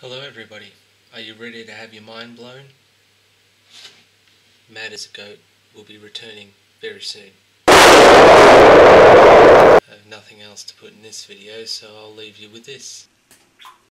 Hello everybody, are you ready to have your mind blown? Mad as a Goat will be returning very soon. I have nothing else to put in this video so I'll leave you with this.